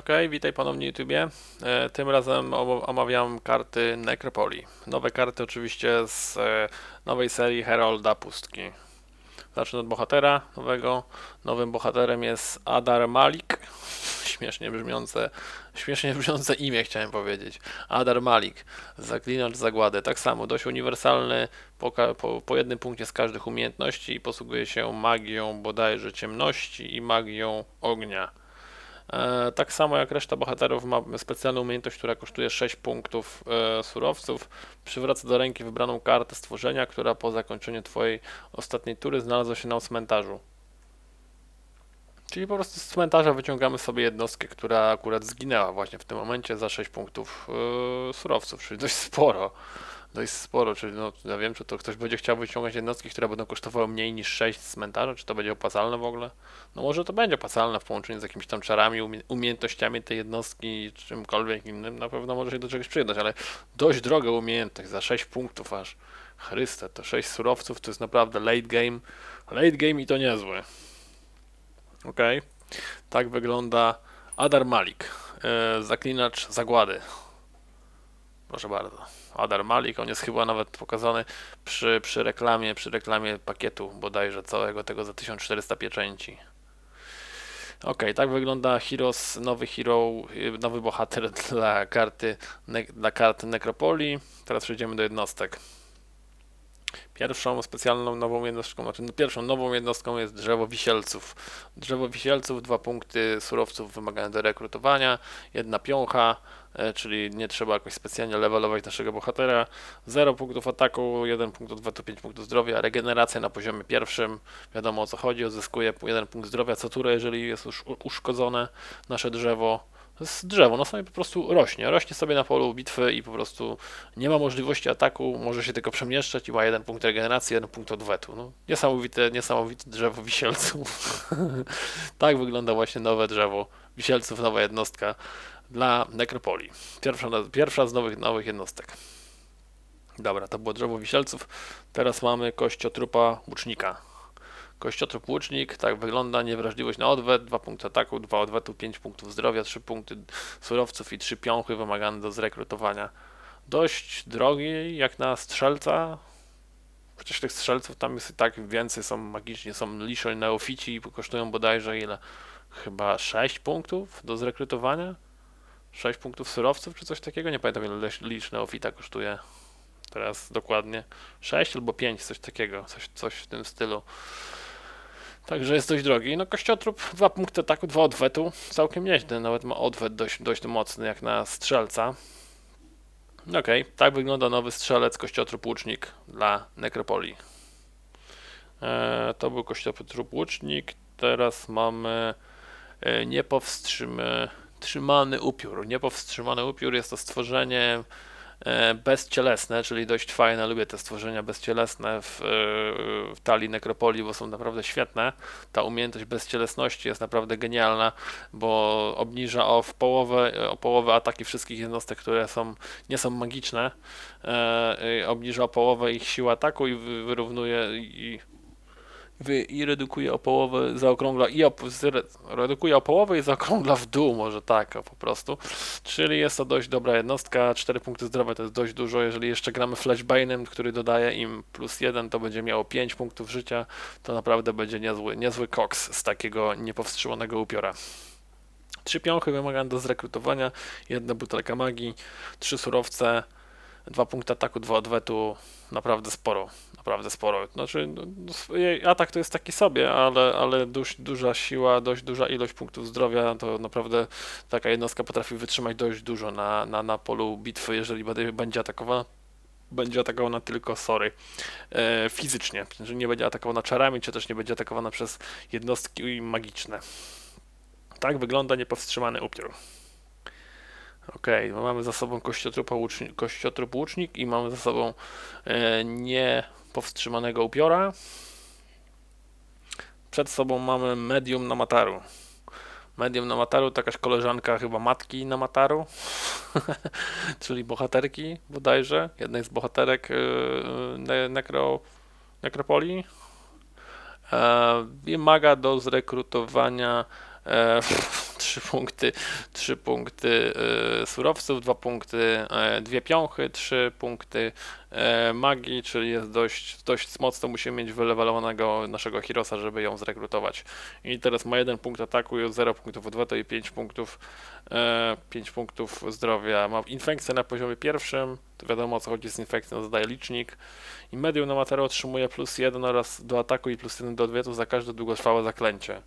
Ok, witaj ponownie YouTubie. E, Tym razem omawiam karty Necropolii. Nowe karty oczywiście z e, nowej serii Herolda Pustki. Zacznę od bohatera nowego. Nowym bohaterem jest Adar Malik. Śmiesznie brzmiące, śmiesznie brzmiące imię chciałem powiedzieć. Adar Malik, zaklinacz zagłady. Tak samo, dość uniwersalny, po, po, po jednym punkcie z każdych umiejętności i posługuje się magią bodajże ciemności i magią ognia. E, tak samo jak reszta bohaterów ma specjalną umiejętność, która kosztuje 6 punktów e, surowców. Przywraca do ręki wybraną kartę stworzenia, która po zakończeniu Twojej ostatniej tury znalazła się na cmentarzu. Czyli po prostu z cmentarza wyciągamy sobie jednostkę, która akurat zginęła właśnie w tym momencie za 6 punktów e, surowców, czyli dość sporo. Dość sporo, czyli no, ja wiem, czy to ktoś będzie chciał wyciągać jednostki, które będą kosztowały mniej niż 6 z cmentarza, czy to będzie opłacalne w ogóle? No może to będzie opłacalne w połączeniu z jakimiś tam czarami, umie- umiejętnościami tej jednostki, czymkolwiek innym, na pewno może się do czegoś przydać, ale dość droga umiejętność, za 6 punktów aż. Chryste, to 6 surowców to jest naprawdę late game. Late game i to niezłe. Okej, tak wygląda Adar Malik, e, zaklinacz zagłady. Proszę bardzo. Adar Malik, on jest chyba nawet pokazany przy, przy reklamie, przy reklamie pakietu bodajże całego tego za 1400 pieczęci. Ok, tak wygląda Heroes, nowy hero, nowy bohater dla karty, dla kart Necropolii. Teraz przejdziemy do jednostek. Pierwszą specjalną nową jednostką, znaczy no, pierwszą nową jednostką jest drzewo wisielców. Drzewo wisielców, dwa punkty surowców wymagane do rekrutowania, jedna piącha, e, czyli nie trzeba jakoś specjalnie levelować naszego bohatera. 0 punktów ataku, 1 punkt odwetu, 5 punktów zdrowia, regeneracja na poziomie pierwszym, wiadomo o co chodzi, odzyskuje 1 punkt zdrowia co turę, jeżeli jest już uszkodzone nasze drzewo. Jest drzewo, no sobie po prostu rośnie, rośnie sobie na polu bitwy i po prostu nie ma możliwości ataku, może się tylko przemieszczać i ma jeden punkt regeneracji, jeden punkt odwetu. No, niesamowite, niesamowite drzewo wisielców. tak wygląda właśnie nowe drzewo wisielców, nowa jednostka dla Nekropolii. Pierwsza, pierwsza z nowych, nowych jednostek. Dobra, to było drzewo wisielców. Teraz mamy kościotrupa łucznika. Kościotrup łucznik, tak wygląda, niewrażliwość na odwet, 2 punkty ataku, 2 odwetu, 5 punktów zdrowia, 3 punkty surowców i 3 piąchy wymagane do zrekrutowania. Dość drogi, jak na strzelca, chociaż tych strzelców tam jest i tak więcej, są magiczni, są liszol neofici i kosztują bodajże ile? Chyba 6 punktów do zrekrutowania? 6 punktów surowców czy coś takiego? Nie pamiętam ile licz neofita kosztuje teraz dokładnie. 6 albo 5, coś takiego, coś, coś w tym stylu. Także jest dość drogi. No kościotrup, 2 punkty ataku, 2 odwetu, całkiem nieźle, nawet ma odwet dość, dość mocny jak na strzelca. Okej, tak wygląda nowy strzelec, kościotrup łucznik dla Nekropolii. E, to był kościotrup łucznik, teraz mamy e, niepowstrzymany upiór. Niepowstrzymany upiór jest to stworzenie bezcielesne, czyli dość fajne. Lubię te stworzenia bezcielesne w, e, w talii nekropolii, bo są naprawdę świetne. Ta umiejętność bezcielesności jest naprawdę genialna, bo obniża o w połowę, o połowę ataki wszystkich jednostek, które są, nie są magiczne. E, e, obniża o połowę ich siłę ataku i wy- wyrównuje i, i redukuje o połowę, zaokrągla i o, zre- redukuje o połowę i zaokrągla w dół, może tak po prostu. Czyli jest to dość dobra jednostka. 4 punkty zdrowia to jest dość dużo. Jeżeli jeszcze gramy Flashbane'em, który dodaje im plus 1, to będzie miało 5 punktów życia. To naprawdę będzie niezły, niezły koks z takiego niepowstrzymanego upiora. Trzy piąchy wymagane do zrekrutowania, jedna butelka magii, trzy surowce, dwa punkty ataku, dwa odwetu. Naprawdę sporo, naprawdę sporo. Znaczy, no, no, jej atak to jest taki sobie, ale, ale dość duża siła, dość duża ilość punktów zdrowia, to naprawdę taka jednostka potrafi wytrzymać dość dużo na, na, na polu bitwy, jeżeli będzie, atakowana. Będzie atakowana tylko, sorry, e, fizycznie, że nie będzie atakowana czarami, czy też nie będzie atakowana przez jednostki magiczne. Tak wygląda niepowstrzymany upiór. No mamy za sobą kościotrupa łucznik, kościotrup łucznik i mamy za sobą e, niepowstrzymanego upiora. Przed sobą mamy medium na mataru. Medium na mataru, to jakaś koleżanka chyba matki na mataru, czyli bohaterki bodajże, jednej z bohaterek ne, nekro, nekropolii. E, Wymaga do zrekrutowania e, 3 punkty, 3 punkty e, surowców, 2 punkty, e, dwie piąchy, 3 punkty magii, czyli jest dość, dość mocno musimy mieć wylewalowanego naszego Hirosa, żeby ją zrekrutować. I teraz ma 1 punkt ataku, 0 punktów odwetu i 5 punktów, e, 5 punktów zdrowia. Ma infekcję na poziomie pierwszym, to wiadomo o co chodzi z infekcją, zadaje licznik. I medium na materiał otrzymuje plus 1 oraz do ataku i plus 1 do odwetu za każde długotrwałe zaklęcie.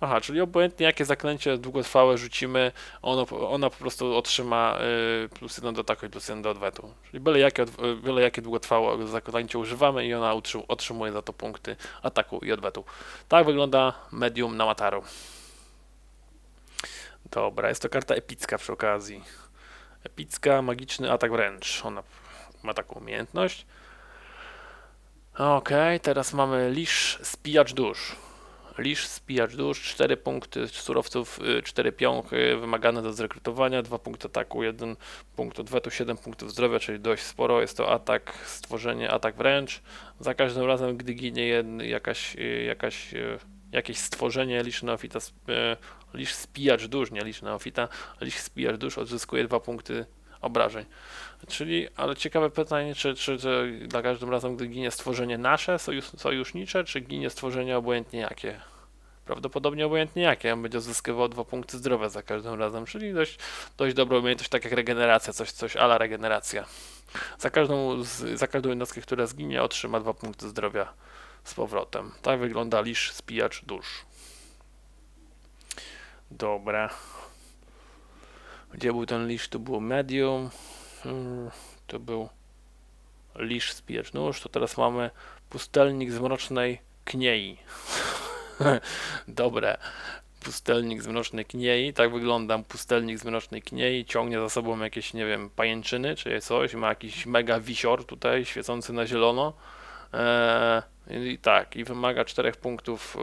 Aha, czyli obojętnie jakie zaklęcie długotrwałe rzucimy, ono, ona po prostu otrzyma y, plus 1 do ataku i plus 1 do odwetu. Czyli byle jakie, y, byle jakie długotrwałe zaklęcie używamy i ona otrzymuje za to punkty ataku i odwetu. Tak wygląda medium na Mataru. Dobra, jest to karta epicka przy okazji. Epicka, magiczny atak wręcz. Ona ma taką umiejętność. Okej, teraz mamy lisz spijacz dusz. Lisz spijacz dusz, 4 punkty surowców, 4 piąchy wymagane do zrekrutowania, 2 punkty ataku, 1 punkt odwetu, 7 punktów zdrowia, czyli dość sporo. Jest to atak, stworzenie, atak wręcz. Za każdym razem, gdy ginie jakaś, y, jakaś, y, jakieś stworzenie, lisz neofita, y, lisz spijacz dusz, nie lisz neofita, lisz spijacz dusz odzyskuje 2 punkty obrażeń. Czyli, ale ciekawe pytanie, czy, czy, czy za każdym razem, gdy ginie stworzenie nasze, sojusz, sojusznicze, czy ginie stworzenie obojętnie jakie? Prawdopodobnie obojętnie jakie. On będzie zyskiwał dwa punkty zdrowia za każdym razem, czyli dość, dość dobra umiejętność, tak jak regeneracja, coś, coś ala regeneracja. Za każdą, za każdą jednostkę, która zginie, otrzyma dwa punkty zdrowia z powrotem. Tak wygląda lisz spijacz dusz. Dobra. Gdzie był ten lisz? Tu było medium. Hmm, To był lisz spijacz nóż. To teraz mamy pustelnik z mrocznej kniei. Dobre. Pustelnik z mrocznej kniei. Tak wygląda pustelnik z mrocznej kniei. Ciągnie za sobą jakieś, nie wiem, pajęczyny czy coś. Ma jakiś mega wisior tutaj, świecący na zielono. Eee, I tak, i wymaga czterech punktów.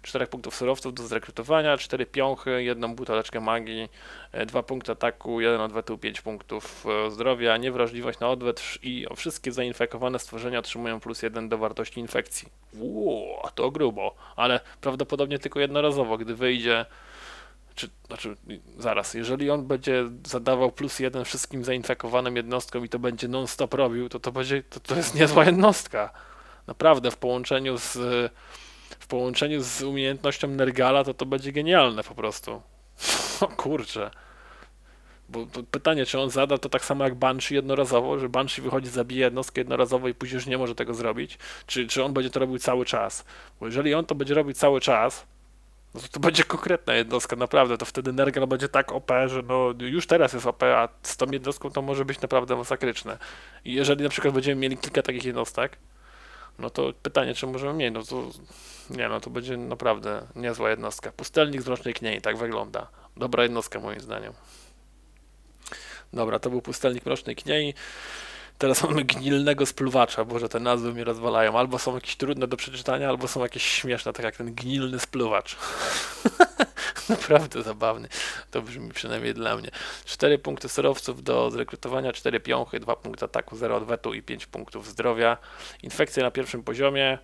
Yy, 4 punktów surowców do zrekrutowania, 4 piąchy, jedną buteleczkę magii, 2 punkty ataku, 1 odwetu, 5 punktów e, zdrowia, niewrażliwość na odwet i wszystkie zainfekowane stworzenia otrzymują plus 1 do wartości infekcji. Ło, to grubo, ale prawdopodobnie tylko jednorazowo, gdy wyjdzie czy, znaczy, zaraz, jeżeli on będzie zadawał plus jeden wszystkim zainfekowanym jednostkom i to będzie non-stop robił, to to będzie, to, to jest niezła jednostka. Naprawdę, w połączeniu z w połączeniu z umiejętnością Nergala, to to będzie genialne po prostu. O kurczę. Bo pytanie, czy on zada to tak samo jak Banshee jednorazowo, że Banshee wychodzi, zabija jednostkę jednorazowo i później już nie może tego zrobić, czy, czy on będzie to robił cały czas. Bo jeżeli on to będzie robił cały czas, no to to będzie konkretna jednostka, naprawdę, to wtedy Nergal będzie tak OP, że no już teraz jest OP, a z tą jednostką to może być naprawdę masakryczne. I jeżeli na przykład będziemy mieli kilka takich jednostek, no to pytanie, czy możemy mniej, no to nie, no to będzie naprawdę niezła jednostka. Pustelnik z Mrocznej Kniei, tak wygląda. Dobra jednostka moim zdaniem. Dobra, to był Pustelnik Mrocznej Kniei. Teraz mamy gnilnego spluwacza, boże te nazwy mnie rozwalają. Albo są jakieś trudne do przeczytania, albo są jakieś śmieszne, tak jak ten gnilny spluwacz. Naprawdę zabawny. To brzmi przynajmniej dla mnie. 4 punkty surowców do zrekrutowania, 4 piąchy, 2 punkty ataku, 0 odwetu i 5 punktów zdrowia. Infekcja na pierwszym poziomie.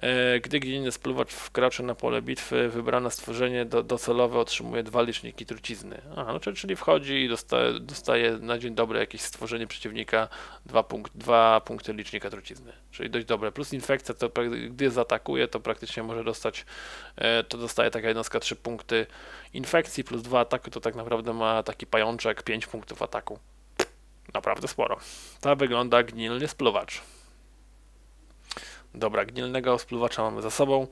E, Gdy gnilny spluwacz wkracza na pole bitwy, wybrane stworzenie do, docelowe otrzymuje dwa liczniki trucizny. Aha, no czyli, wchodzi i dostaje, dostaje na dzień dobry jakieś stworzenie przeciwnika dwa, punkt, dwa punkty licznika trucizny. Czyli dość dobre. Plus infekcja, to gdy zaatakuje, to praktycznie może dostać, e, to dostaje taka jednostka 3 punkty infekcji, plus 2 ataku, to tak naprawdę ma taki pajączek 5 punktów ataku. Naprawdę sporo. Tak wygląda gnilny spluwacz. Dobra, gnilnego spluwacza mamy za sobą.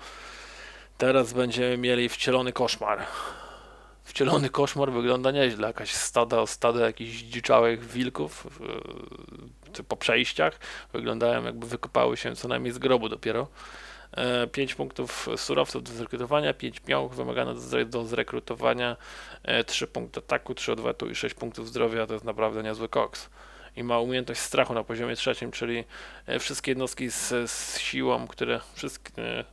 Teraz będziemy mieli wcielony koszmar. Wcielony koszmar wygląda nieźle. Jakaś stada, stada jakichś dziczałych wilków yy, po przejściach. Wyglądają jakby wykopały się co najmniej z grobu dopiero. 5 punktów surowców do zrekrutowania, 5 piołów wymagane do, zre- do zrekrutowania, 3 punkty ataku, 3 odwetu i 6 punktów zdrowia. To jest naprawdę niezły koks. I ma umiejętność strachu na poziomie trzecim, czyli e, wszystkie jednostki z, z siłą, które wszystkie, e,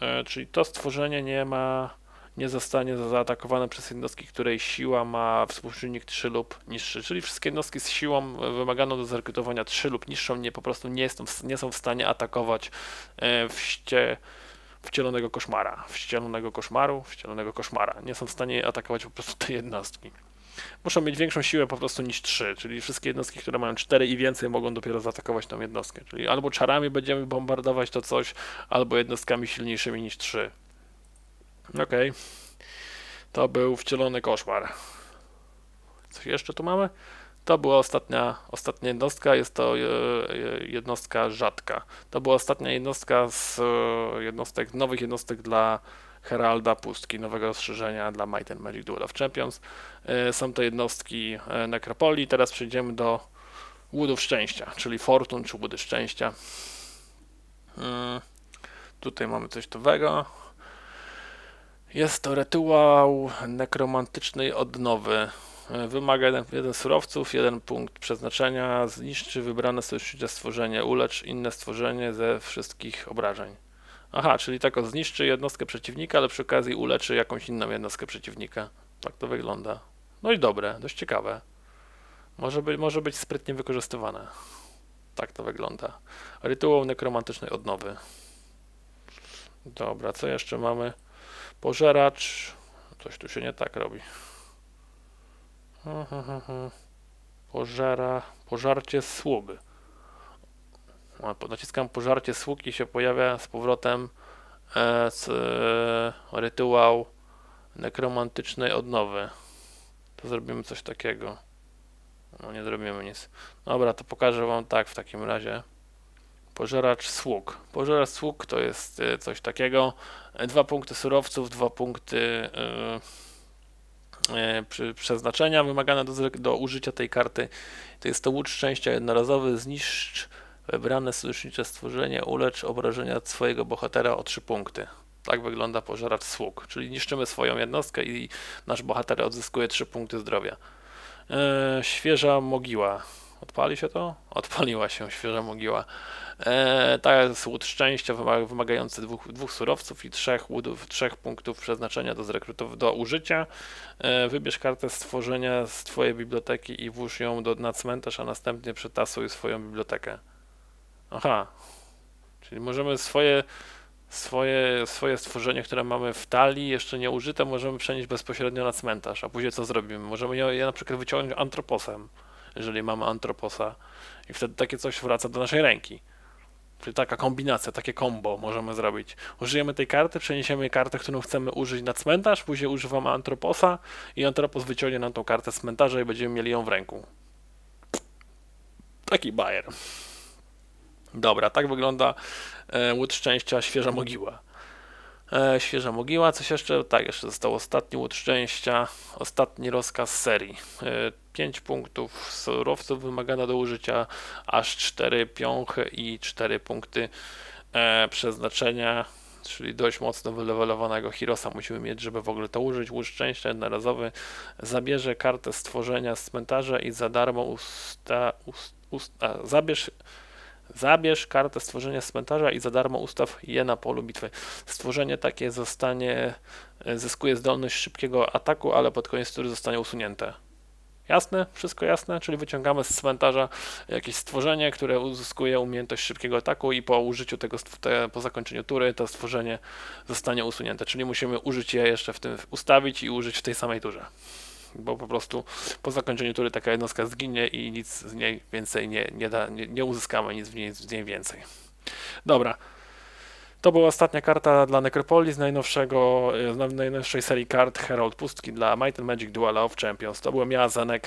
e, czyli to stworzenie nie ma, nie zostanie za- zaatakowane przez jednostki, której siła ma współczynnik 3 lub niższy, czyli wszystkie jednostki z siłą wymaganą do zrekrutowania 3 lub niższą nie po prostu nie, są, nie są w stanie atakować e, w ście wcielonego koszmara, wcielonego koszmaru, wcielonego koszmara. Nie są w stanie atakować po prostu te jednostki. Muszą mieć większą siłę po prostu niż 3, czyli wszystkie jednostki, które mają 4 i więcej mogą dopiero zaatakować tą jednostkę. Czyli albo czarami będziemy bombardować to coś, albo jednostkami silniejszymi niż 3. Okej. Okay. To był wcielony koszmar. Coś jeszcze tu mamy? To była ostatnia, ostatnia jednostka, jest to e, e, jednostka rzadka. To była ostatnia jednostka z e, jednostek, nowych jednostek dla Heralda Pustki, nowego rozszerzenia dla Might and Magic Duel of Champions. Są to jednostki Necropolii. Teraz przejdziemy do Łudów Szczęścia, czyli Fortun czy Łudy Szczęścia. Tutaj mamy coś nowego. Jest to rytuał nekromantycznej odnowy. E, wymaga jeden, jeden surowców, jeden punkt przeznaczenia, zniszczy wybrane sojusznicze stworzenie, ulecz inne stworzenie ze wszystkich obrażeń. Aha, czyli tak o zniszczy jednostkę przeciwnika, ale przy okazji uleczy jakąś inną jednostkę przeciwnika. Tak to wygląda. No i dobre, dość ciekawe. Może, by, może być sprytnie wykorzystywane. Tak to wygląda. Rytuał nekromantycznej odnowy. Dobra, co jeszcze mamy? Pożeracz. Coś tu się nie tak robi. Pożera, pożarcie sług. Naciskam pożarcie sług i się pojawia z powrotem e, z, e, rytuał nekromantycznej odnowy. To zrobimy coś takiego. No nie zrobimy nic. Dobra, to pokażę Wam tak w takim razie. Pożeracz sług. Pożeracz sług to jest e, coś takiego. Dwa punkty surowców, dwa punkty przeznaczenia wymagane do, do użycia tej karty. To jest to łódź szczęścia jednorazowy. Zniszcz wybrane sojusznicze stworzenie, ulecz obrażenia swojego bohatera o 3 punkty. Tak wygląda pożeracz sług, czyli niszczymy swoją jednostkę i nasz bohater odzyskuje 3 punkty zdrowia. Yy, świeża mogiła. Odpali się to? Odpaliła się świeża mogiła. E, tak jest łód szczęścia wymagający dwóch, dwóch surowców i trzech trzech punktów przeznaczenia do, do użycia. E, wybierz kartę stworzenia z Twojej biblioteki i włóż ją do, na cmentarz, a następnie przetasuj swoją bibliotekę. Aha, czyli możemy swoje, swoje, swoje stworzenie, które mamy w talii, jeszcze nie użyte, możemy przenieść bezpośrednio na cmentarz, a później co zrobimy? Możemy je, je na przykład wyciągnąć antroposem, jeżeli mamy antroposa i wtedy takie coś wraca do naszej ręki. Czyli taka kombinacja, takie combo możemy zrobić. Użyjemy tej karty, przeniesiemy kartę, którą chcemy użyć na cmentarz, później używamy Antroposa i Antropos wyciągnie nam tą kartę z cmentarza i będziemy mieli ją w ręku. Taki bajer. Dobra, tak wygląda e, łód szczęścia, świeża mogiła. E, świeża mogiła, coś jeszcze? Tak, jeszcze został ostatni łód szczęścia, ostatni rozkaz serii. E, 5 punktów surowców wymagana do użycia, aż 4 piąchy i 4 punkty e, przeznaczenia, czyli dość mocno wylewelowanego Hirosa musimy mieć, żeby w ogóle to użyć. Łóż szczęścia jednorazowy zabierze kartę stworzenia z cmentarza i za darmo usta, ust, ust, a, zabierz Zabierz kartę stworzenia z cmentarza i za darmo ustaw je na polu bitwy. Stworzenie takie zostanie, e, zyskuje zdolność szybkiego ataku, ale pod koniec tury zostanie usunięte. Jasne? Wszystko jasne? Czyli wyciągamy z cmentarza jakieś stworzenie, które uzyskuje umiejętność szybkiego ataku i po użyciu tego, te, po zakończeniu tury to stworzenie zostanie usunięte. Czyli musimy użyć je jeszcze w tym ustawić i użyć w tej samej turze. Bo po prostu po zakończeniu tury taka jednostka zginie i nic z niej więcej nie, nie, da, nie, nie uzyskamy, nic w niej, z niej więcej. Dobra. To była ostatnia karta dla Necropolis z najnowszego, najnowszej serii kart Herald Pustki dla Might and Magic Duel of Champions. To byłem ja, Zanek